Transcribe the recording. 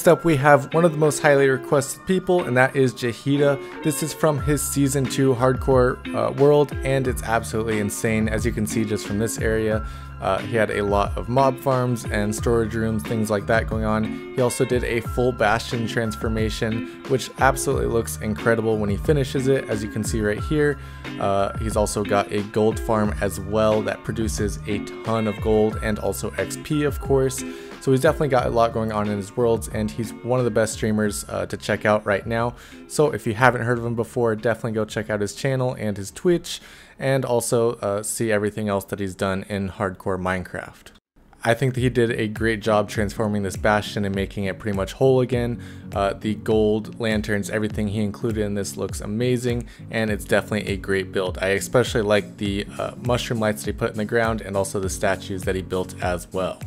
Next up, we have one of the most highly requested people, and that is Jahida. This is from his Season 2 Hardcore uh, World, and it's absolutely insane, as you can see just from this area. Uh, he had a lot of mob farms and storage rooms, things like that going on. He also did a full Bastion transformation, which absolutely looks incredible when he finishes it, as you can see right here. Uh, he's also got a gold farm as well that produces a ton of gold and also XP, of course. So he's definitely got a lot going on in his worlds, and he's one of the best streamers uh, to check out right now. So if you haven't heard of him before, definitely go check out his channel and his Twitch, and also uh, see everything else that he's done in hardcore Minecraft. I think that he did a great job transforming this bastion and making it pretty much whole again. Uh, the gold lanterns, everything he included in this looks amazing and it's definitely a great build. I especially like the uh, mushroom lights that he put in the ground and also the statues that he built as well.